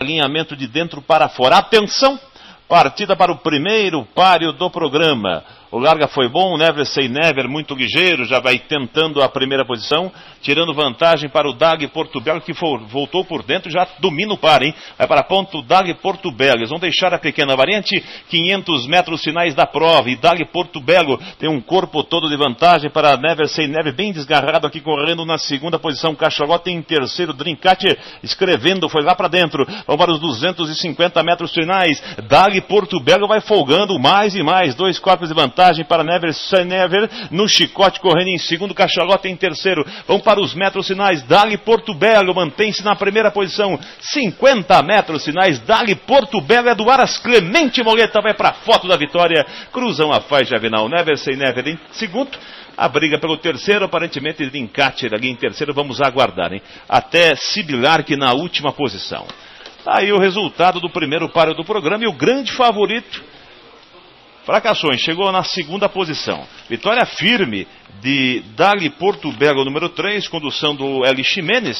alinhamento de dentro para fora. Atenção! Partida para o primeiro páreo do programa. O larga foi bom, Never Say Never, muito ligeiro, já vai tentando a primeira posição, tirando vantagem para o Dag Porto Belo, que for, voltou por dentro já domina o par, hein? Vai para ponto Dag Porto Belo. Eles vão deixar a pequena variante, 500 metros finais da prova. E Dag Porto Belo tem um corpo todo de vantagem para Never Say Never, bem desgarrado aqui, correndo na segunda posição. Cachalote em terceiro, Drincate escrevendo, foi lá para dentro. Vamos para os 250 metros finais. Dag Porto Belo vai folgando mais e mais, dois corpos de vantagem para Never Say Never, no chicote correndo em segundo, Cachalote em terceiro. Vão para os metros finais, Dali Porto Belo mantém-se na primeira posição, 50 metros finais, Dali Porto Belo é Clemente Moleta, vai para a foto da vitória, cruzam a faixa diagonal, Never Say Never em segundo, a briga pelo terceiro, aparentemente Lincatcher ali em terceiro, vamos aguardar, hein? Até Sibilar que na última posição. Tá aí o resultado do primeiro páreo do programa e o grande favorito fracassou, chegou na segunda posição. Vitória firme de Dali Porto Belo, número 3, condução do Eli Ximenes.